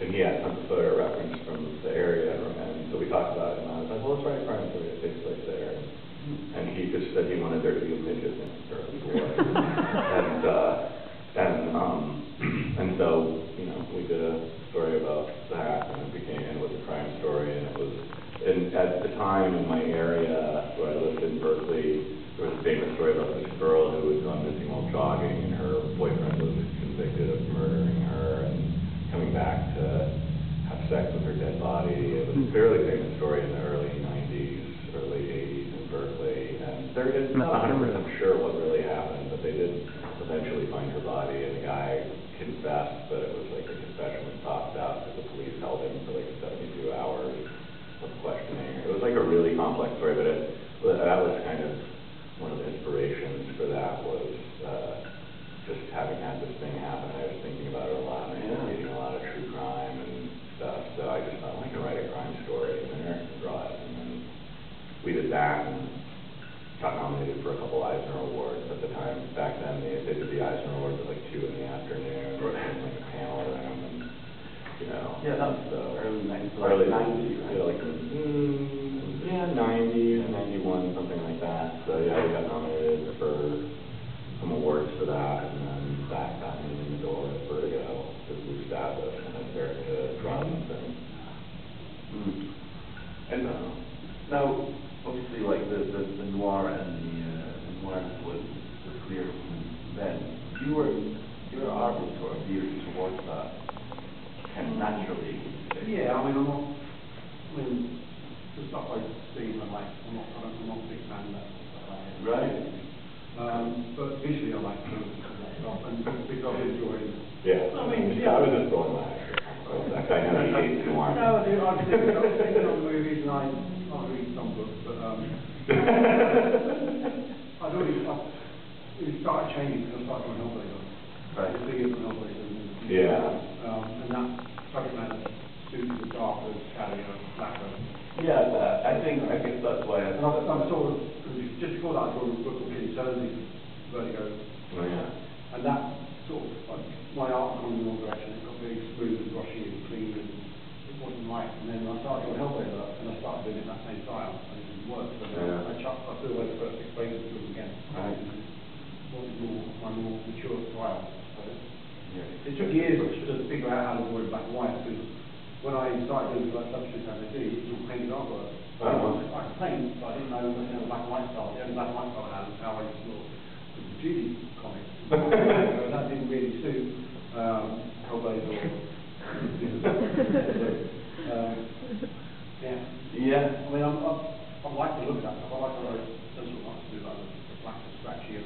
and he had some photo reference from the area, and so we talked about it, and I was like, well, let's write a crime story that takes place there. And- he just said he wanted there to be a midget in it, or a boy. And, uh, and, um, and so, you know, we did a story about that, and it became, and it was a crime story, and it was, and at the time in my area, where I lived in Berkeley, there was a famous story about this girl who was gone missing while jogging, sex with her dead body. It was a fairly famous story in the early nineties, early eighties in Berkeley, and there is not hundred percent. Sure what really happened, but they did eventually find her body, and the guy confessed, but it was like a confession was tossed out, because the police held him for like seventy-two hours of questioning. It was like a really complex story, but it, but that was kind of one of the inspirations for that was, uh, just having had this thing happen, I was thinking about it a lot, and I was reading a lot of true crime and stuff, so I just thought, well, I can write a crime story, and then Eric can draw it, and then we that, and got nominated for a couple Eisner Awards at the time, back then, they, they did the Eisner Awards at like two in the afternoon, or like a panel room, and, you know. Yeah, that was so. early nineties, like Early 90, right? Yeah, like, mm, yeah, nineties, ninety-one, something like that. So, yeah, we got nominated for some awards for that, and then that got me in the door at Vertigo, with Lou Stathis, and then Eric uh, Robinson. Mm. And, And uh, now, obviously, like the, the and the, uh, the was, was clear from then. You were, your art was sort of veered towards that, kind of naturally. Yeah, I mean, I'm not, I mean, the stuff I see, I'm like, I'm not, I don't- I'm not a big fan of that stuff like that. Right. Um, but visually I like to look at that stuff and because I enjoy it. yeah. I mean, I was just throwing my, that guy knows he hates noir. No, I do, I've seen, I've seen some movies and I, I read some books, but, um, I'd already, I, it started changing because I started doing Hellblazer. Right. The thing is Hellblazer. and- Yeah. Um, and that subject matter suits the darker, shadier, blacker. Yeah, uh, I think, I guess that's why I. And I'm, I'm sort of, just before that, I a book called Kid Eternity, Vertigo, Oh, yeah. and that sort of, like, my art gone in the wrong direction, it got very smooth and brushy and clean, and it wasn't right, and then I started doing Hellblazer, and I started doing it in that same style, and it didn't work, so then Yeah. I chucked, I threw away the first six pages and to them again. Right. Wanted more, my more mature style, so Yeah. it took years to figure out how to do it black and white, because when I started doing like substitute as I do, it was all painted artwork. Oh. I could paint, but I didn't know, you know, black and white style, the only black and white style I had was how I saw the Judy comics. And that didn't really suit, um, Hellblazer or, um, yeah. Yeah. I mean, I'm, I'm, I like the look of that stuff, I like the, those sort of like to do like the the black and scratchy and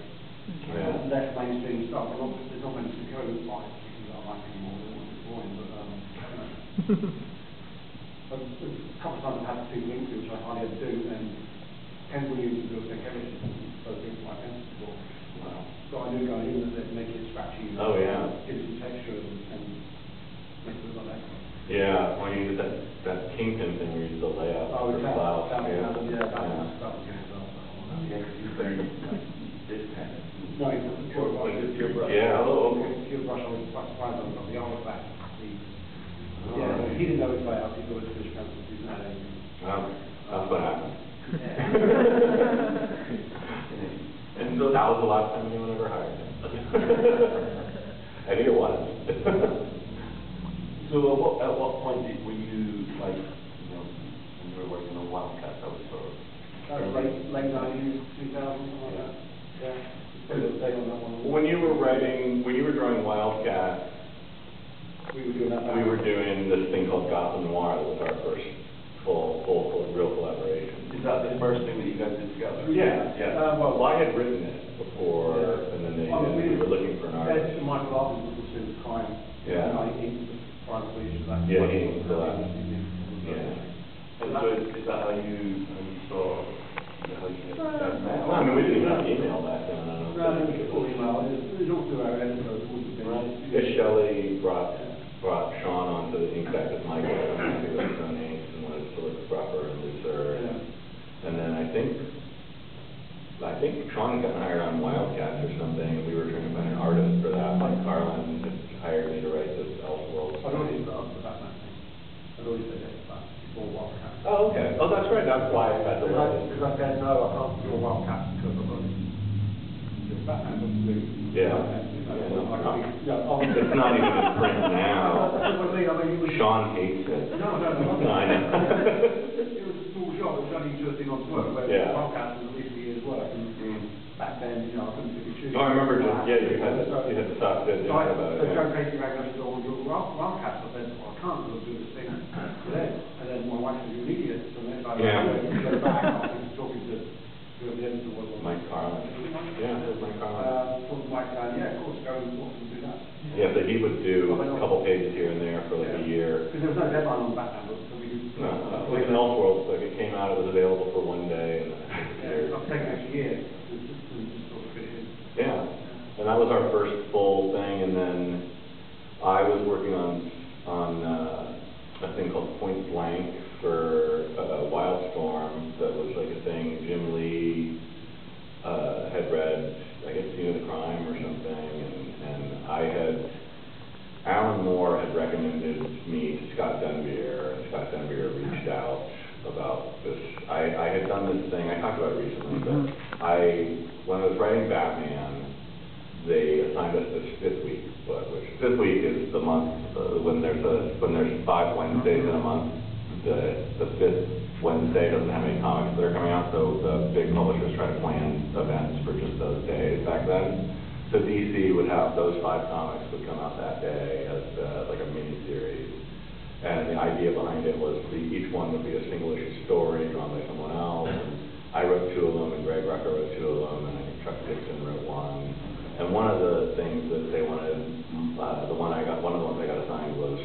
Yeah. less mainstream stuff. I'm not, there's not many superhero artists that I like anymore, they're all a boring, but, um, you know. A a couple of times I've had to do links, which I hardly ever do, and Ken Williams and Bill Sienkiewicz both things like that before. Wow. So I knew going in that they'd make it scratchy. and Oh, yeah. Give it some texture and, and make it look like that. Yeah, when you did that, that Kingpin thing where you did the layout Oh, for that, Klaus, that, yeah. that, yeah, that was, that was good as well. Yeah, 'cause he's very, like, this kind of. No, it's a pure brush. Like pure brush. Yeah, oh, okay. Pure brush, I was quite surprised when the art back. The-. Yeah, he didn't know his way out, he thought it was fish pencil, he didn't know anything. That's what happened. And And so that was the last time anyone ever hired him. I think it was. So at what, at what point did, were you, like, you know, when you were working on Wildcat, that was sort of. That was late, late nineties, two thousand, something like that. Yeah. Put a date one. When you were writing, when you were drawing Wildcat, We were doing that. we were doing this thing called Gotham Noir, that was our first full, full, full, real collaboration. Is that the first thing that you guys did together? Yeah, Uh, yeah. well- Well, I had written it before, Yeah. and then they, Well, we were looking for an artist. and Michael Arden I think Sean got hired on Wildcats or something, and we were trying to find an artist for that. Mike Carlin hired me to write this Elseworlds. I know he's not for Batman. I know he's the next Batman. Before Wildcats. Oh, okay. Oh, that's right. That's why I got the Because I said, no, I can't do Wildcats because of us. Yeah. It's not even in print now. Sean hates it. No, no, no. no I know. it was a small shop. It was only interesting on work. Where yeah. Wildcats back then, you know, I couldn't and choose. Oh, I remember just, yeah, you had, So- you had to stop to, So I, about so it, yeah. Casey rang us to all your wild, wildcats, I said, well, I can't, I'm doing this thing today. And then my wife said, you're an idiot, so then I, Yeah. I go back, I was talking to, whoever the editor was. on- Mike Carlin. Was? Yeah, it was Mike Carlin. Uh, to Mike, saying, yeah, of course, go and watch them do that. Yeah, so he would do a couple pages here and there for like a year. Because there was no deadline on Batman, but so we could. No, uh, like in Elseworlds, like it came out, it was available for one day and then it Yeah, disappeared. I've taken an extra year to, to, to to sort of fit it in. Yeah, and that was our first full thing, and then I was working on, on, uh, a thing called Point Blank for, uh, Wildstorm, that was like a thing Jim Lee, uh, had read, I guess, Scene of the Crime or something, and, and I had, Alan Moore had recommended me to Scott Dunbier, and Scott Dunbier reached out about this. I, I had done this thing, I talked about it recently, but I, when I was writing Batman, they assigned us this fifth week, fifth week is the month, uh, when there's a, when there's five Wednesdays in a month. The, the fifth Wednesday doesn't have any comics that are coming out, so the big publishers try to plan events for just those days back then. So DC would have, those five comics would come out that day as, uh, like a mini series. And the idea behind it was the, each one would be a single issue story drawn by someone else. And I wrote two of them, and Greg Rucka wrote two of them, and I think Chuck Dixon wrote one. And one of the things that they wanted, uh, the one I got, one of the ones I got assigned was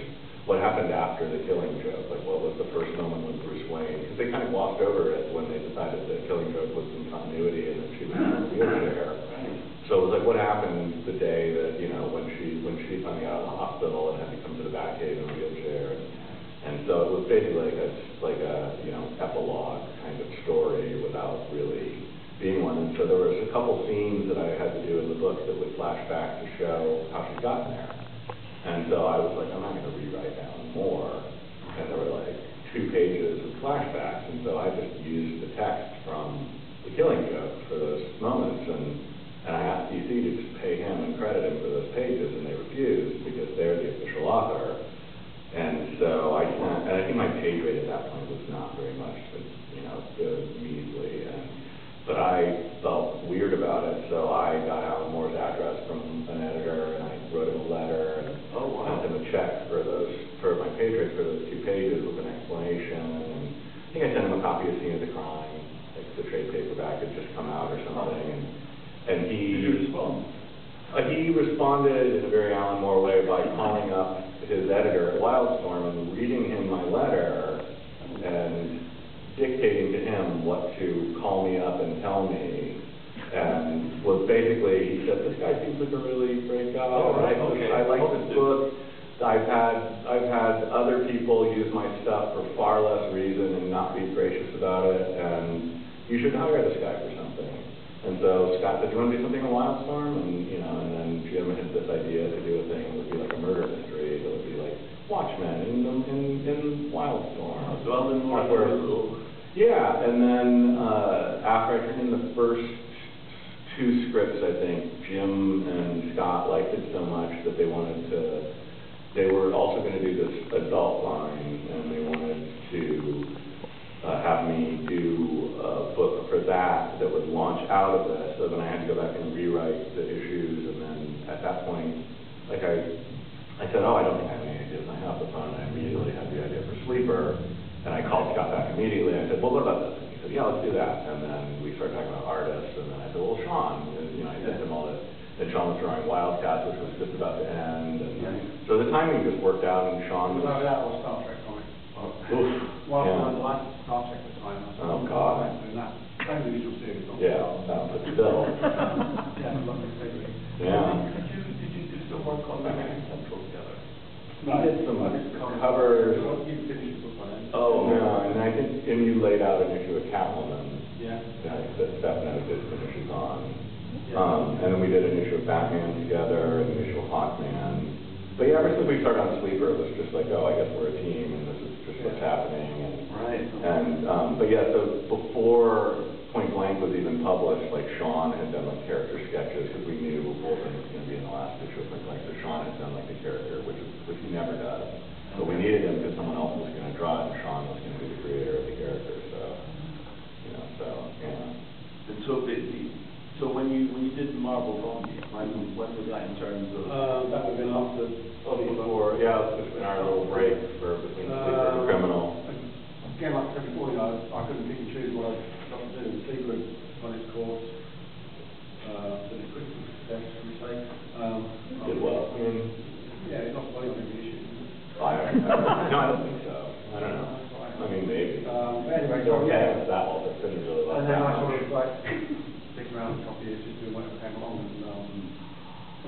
what happened after the Killing Joke, like what was the first moment when Bruce Wayne, because they kind of glossed over it when they decided that Killing Joke was in continuity and that she was in a wheelchair. So it was like, what happened the day that, you know, when she, when she finally got out of the hospital and had to come to the Batcave in a wheelchair? And so it was basically like a, like a, you know, epilogue kind of story without really being one. And so there was a couple scenes that I had to do in the book that would flash back to show how she'd gotten there. And so I was like, I'm not gonna rewrite Alan Moore. And there were like two pages of flashbacks, and so I just used the text from The Killing Joke for those moments, and, and I asked DC to just pay him and credit him for those pages, and they refused, because they're the official author. And so I sent, and I think my page rate at that point was not very much, but, you know, good, measly, and, but I felt weird about it, so I got Alan Moore's address from an editor, and I wrote him a letter, and Oh, wow. sent him a check for those, for my page rate for those two pages with an explanation, and I think I sent him a copy of Scene of the Crime, like the trade paperback had just come out or something, and, and he. Did you respond? Uh, he responded in a very Alan Moore way by calling up his editor at Wildstorm and reading him my letter and dictating to him what to call me up and tell me. And was basically, he said, this guy seems like a really great guy. Oh, right, I like this- okay. I like this book. I've had, I've had other people use my stuff for far less reason and not be gracious about it, and you should hire this guy for. And so Scott said, do you want to do something in Wildstorm? And, you know, and then Jim had this idea to do a thing that would be like a murder mystery, that would be like Watchmen in, in, in Wildstorm. So Alan Moore That's where- was a little, yeah, and then, uh, after I turned in the first two scripts, I think, Jim and Scott liked it so much that they wanted to, they were also gonna do this adult line, and they wanted to, uh, have me do a book for that, that would launch out of this, so then I had to go back and rewrite the issues, and then at that point, like I, I said, oh, I don't think I have any ideas, and I up the phone, and I immediately had the idea for Sleeper, and I called Scott back immediately, I said, well, what about this? And he said, yeah, let's do that, and then we started talking about artists, and then I said, well, Sean, and, you know, I sent him all the, and Sean was drawing Wildcats, which was just about to end, and, Yeah. so the timing just worked out, and Sean Was was, that or Star Trek comic. oof, Well, I yeah. liked Star Trek at the time. I said, Oh, God. Doing that. Same with the usual series. not Yeah, Star. no, but still, Yeah, lovely series. yeah. did you, did you do some work on Batman Central together? We did some covers. You finished the book by then. Oh, no, and I think, and you laid out an issue of Catwoman, Yeah. that that Stefano did issues on. Yeah. Um, and then we did an issue of Batman together, and an issue of Hawkman. But yeah, ever since we started on Sleeper, it was just like, oh, I guess we're a team, and this is just what's happening, and, Right. and um, but yeah, so before Point Blank was even published, like Sean had done like character sketches, because we knew Bolton was gonna be in the last issue of Point Blank, so Sean had done like the character, which which he never does. But we needed him because someone else was gonna draw it, and Sean was gonna be the creator of the character, so, you know, so, yeah. And so, the, the, so when you, when you did the Marvel Zombies, when, when was that in terms of? Uh, that would have been after. Oh, before, yeah, it was between our little break for, between Sleeper and Uh, Criminal. Again, like I said before, you know, I couldn't pick and choose what I got to do. Sleeper had run its course. Uh, did a quick success, should we say. Um, Did well, I mean, Yeah, it's not funny on every issue. I, no, I don't think so, I don't know, I mean, maybe. Um, but anyway, They're so okay yeah. with that, well, they couldn't really let And then that I much. sort of like, stick around a couple of years, just doing whatever came along, and, um,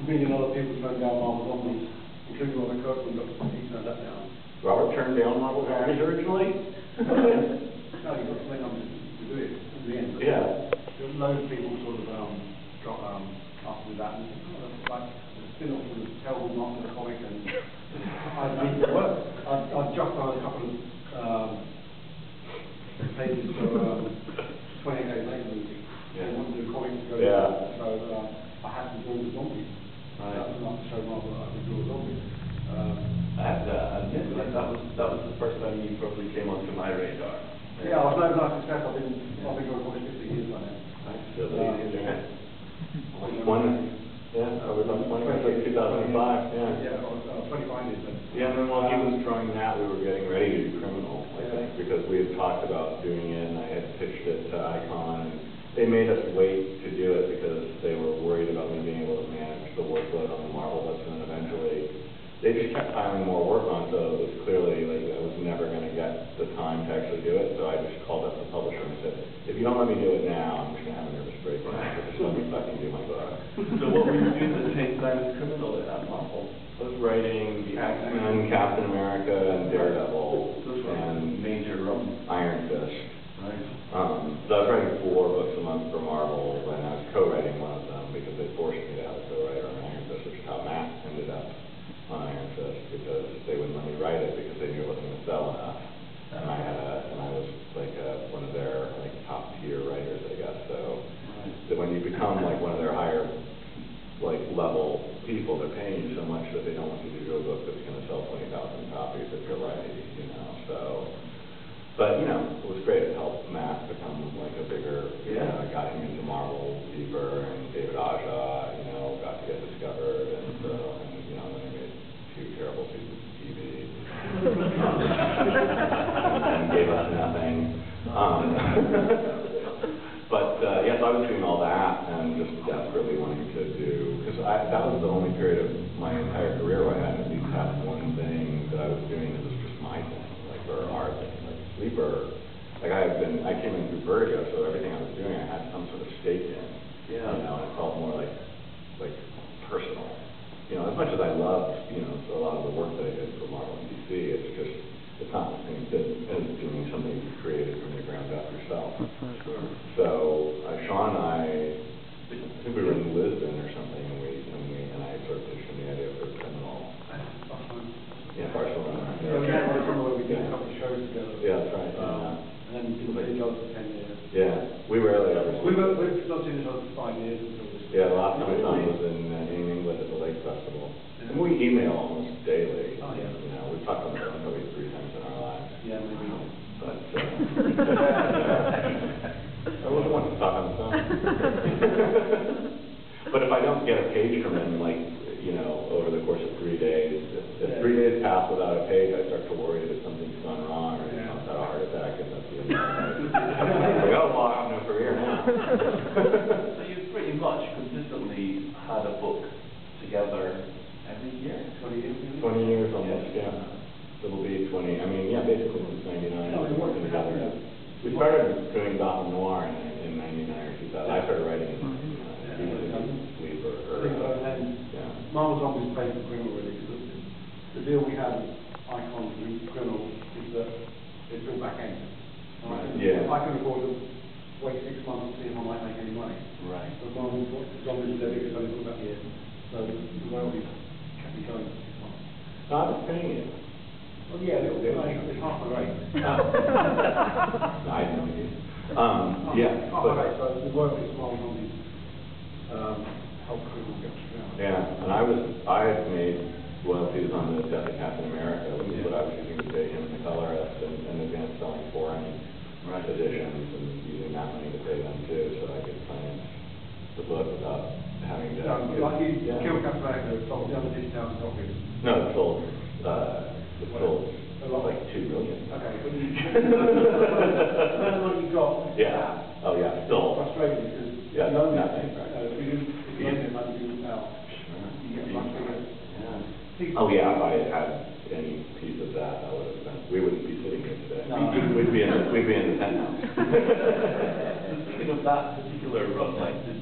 and a lot of people turned down Marvel Zombies, including Robert Kirkman, but he turned that down. Robert turned down Marvel Zombies originally? No, you got to them to do it in the end. Yeah. There were loads of people sort of, um, got, um, after that, and, oh, that's like, the spin-off was a terrible of the comic, and I, I, well, I, I jumped on a couple of, um, pages for, um, twenty-eight days later Yeah. wanted the comic to go. Yeah. So, uh, I had to draw the zombie. Right. That was not to show I could draw a zombie. Um, And, uh, and yeah, like, that was, that was the first time you probably came onto my radar. Yeah, I've known that success, I've been, I've been going for fifty years by now. Still Uh, yeah. Twenty, yeah, I was on twenty, I was two thousand and five, yeah. Yeah, uh, twenty-five years then. Yeah, and then while he was drawing that, we were getting ready to do Criminal, I Yeah. think, because we had talked about doing it, and I had pitched it to Icon, and they made us wait to do it because they were worried about me being able to manage the workload on the Marvel books, and then eventually, they just kept piling more work on, so it was clearly, like, I was never gonna get the time to actually do it, so I just called up the publisher and said, if you don't let me do it now, I'm just gonna have a nervous breakdown, so just let me fucking do my book. So what were you doing at the same time as Criminal at Marvel? I was writing the X-Men, Captain America, and Daredevil, Those were and major runs, Iron Fist. right? Um, so I was writing four books a month for Marvel, and I was co-writing one of them because they forced me to have a co-writer on Iron Fist, which is how Matt ended up on Iron Fist, because they wouldn't let me write it because they knew it wasn't gonna sell enough. And I had a, and I was like, uh, one of their, like, top tier writers, I guess, so. That when you become like one of their higher, like, level people, they're paying you so much that they don't want you to do a book that's gonna sell twenty thousand copies if you're right, you know, so. But, you know, it was great, it helped Matt become like a bigger, you know, Yeah. I got him into Marvel deeper, and David Aja, you know, got to get discovered, and, uh, and, you know, then they made two terrible seasons of TV. And gave us nothing. Um, But, uh, yes, I was doing all that and just desperately wanting to do, because that was the only period of my entire career where I had at least have one thing that I was doing that was just my thing, like, or our thing, like Sleeper. Like, I had been, I came in through Vertigo, so everything I was doing, I had some sort of stake in. Yeah. You know, and it felt more like, like personal. You know, as much as I loved, you know, a lot of the work that I did for Marvel and DC, it's just, it's not the same thing as doing something you created from the ground yourself. Sure. So, uh, Sean and I, I think we were in Lisbon or something, and we, and we, and I sort of pitched him the idea for criminal, yeah, Barcelona. Yeah, we had one summer where we did a couple of shows together. Yeah, that's right, Um, yeah. and then we didn't see each other for ten years. Yeah, we rarely ever. We were, we've not seen each other for five years until this. Yeah, the last time I saw him was in, uh, in England at the Lake Festival. And we email almost daily. Oh, yeah. You know, we've talked on the phone probably three times in our lives. Yeah, maybe. But, uh, I wouldn't want to talk on the phone. But if I don't get a page from him, like, you know, over the course of three days, if, if three days pass without a page, I start to worry that something's gone wrong, or Yeah. he's had a heart attack, and that's the end of it. Like, oh, well, I have no career now. So you pretty much consistently had a book together every year? Twenty years. maybe? Twenty years almost, yeah. It'll be twenty, I mean, yeah, basically since ninety-nine, Yeah, we we've worked working together. together. We started doing Gotham Noir in, in ninety-nine or two thousand, I started writing in, uh, Yeah. he was in Sleeper, or, Sleeper, uh, and then Marvel Zombies paid for criminal really, because the, the deal we had with Icon criminal is that it's all back end. Can- Yeah. I can afford to wait six months to see if I might make any money. Right. But Marvel Zombies, their biggest book that year, so the royalties kept me going for six months. No, I was paying you. Well, yeah, a little bit, like, it's half my rate. I know you. Um, yeah, Half but, rate, so the work is miles on the, um, help people get around. Yeah, and I was, I had made royalties on the Death of Captain America, which is what I was using to pay him the colorist and, and advance selling foreign Right. editions and using that money to pay them too, so I could finance the book without having to. No, like you, Yeah. kill Captain America, sold the other discount copies. No, it sold, uh, it sold A lot. like two million. Okay, but you, you got. Yeah, oh yeah, still, Frustrating because. Yeah, nothing. uh, if you, if you own it, money you out, you get much bigger. Yeah. Oh yeah, if I had had any piece of that, I would have been, we wouldn't be sitting here today. No. We'd be in, the- we'd be in the penthouse. Speaking of that particular run, like, did,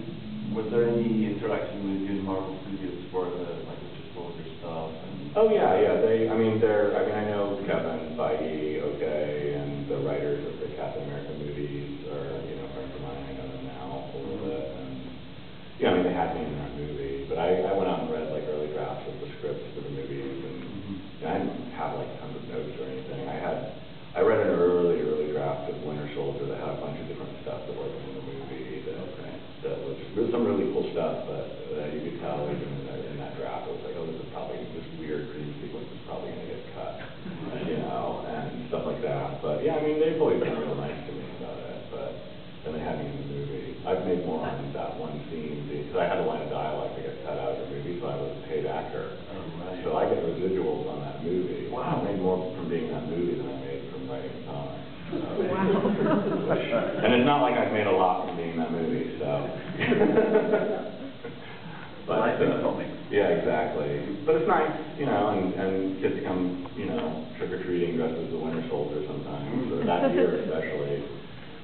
was there any interaction with you and Marvel Studios for the, like, the disclosure stuff and? Oh, yeah, yeah, they, I mean, they're, I mean, I know Kevin Feige, okay, and the writers of the Captain America movies are, you know, friends of mine, I know them now a little mm-hmm. bit, and, yeah, I mean, they had me in that movie, but I, I went out and read, like, early drafts of the scripts for the movies, and, and I didn't have, like, tons of notes or anything, I had, I read an early, early draft of Winter Soldier that had a bunch of different stuff that wasn't in the movie, that, that was, there's some really cool stuff, but, uh, you could tell even in that, in that draft, it was like, oh, this is probably, this weird dream sequence is probably gonna get cut, you know, and stuff like that, but, yeah, I mean, they've always been real nice to me about it, but then they had me in the movie. I've made more on that one scene, because I had a line of dialogue that got cut out of the movie, so I was a paid actor. Oh, right. So I get residuals on that movie. Wow. I made more from being in that movie than I made from writing the comic. Wow. And it's not like I've made a lot from being in that movie, so. But, Life in uh, comics. Yeah, exactly. But it's nice, you know, and, and kids come, you know, trick or treating dressed as the Winter Soldier sometimes, or that year especially.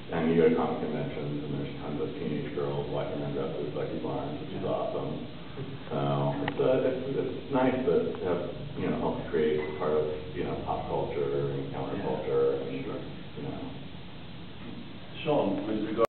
And you go to comic conventions and there's tons of teenage girls walking around dressed as Bucky Barnes, which is awesome. So it's, uh, it's, it's nice to have, you know, help create part of with regard